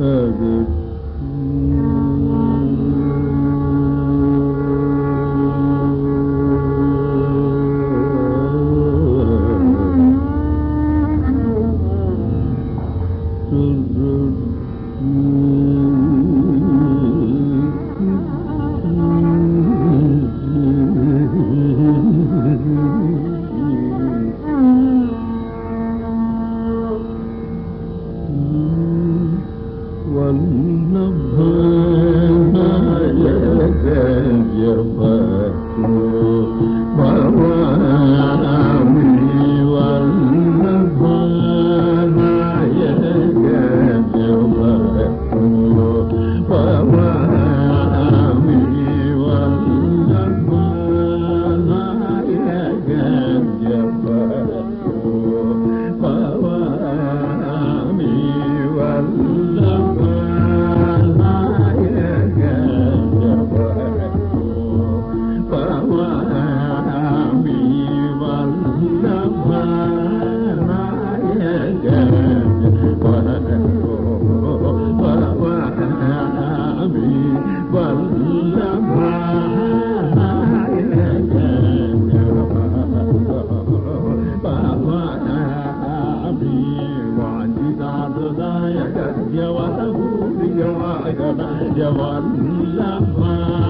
Mm-hmm. വല്ലഭ Yeah, one love.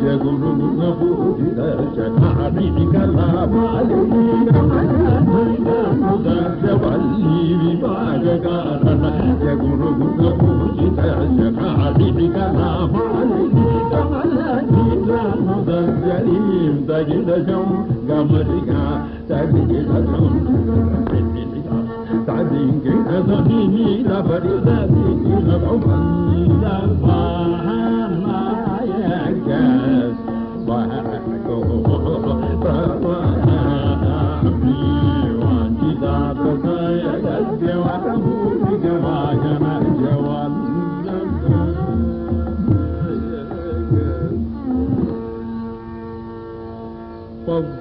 జగురున బూడిద చనాడిని కళామాలివల్లి విభాగకారణ జగురున బూడిద చనాడిని కళామాలి కమలీ తగిదజం గమరిగా తగిదజం తదింగిన సమి నీల పరిద దిగిన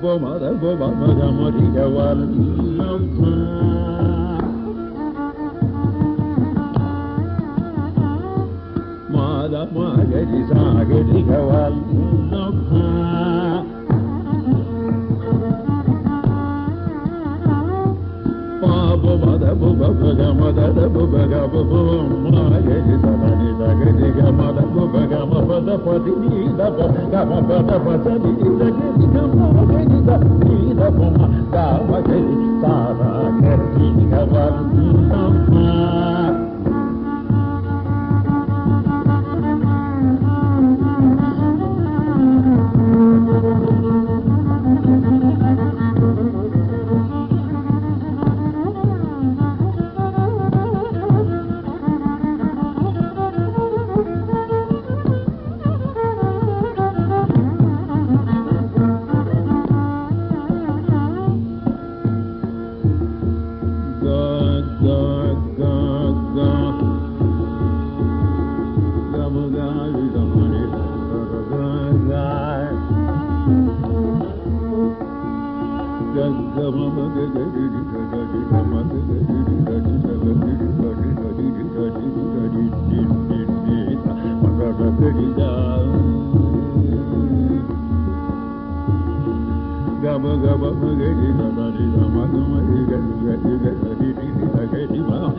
గోమద గోమద మరియవల్లమ్మ మాద మాగరి సాగరి గవల్లమ్మ బుబ బగ మదద బుబగ బుబం మాయజి సదని దగజి గ మద బుబగ మపద పది నీద బగ మపద పసది దగజి గ మగజి ద నీద బుమ ద మగజి సారా గర్జి గ వం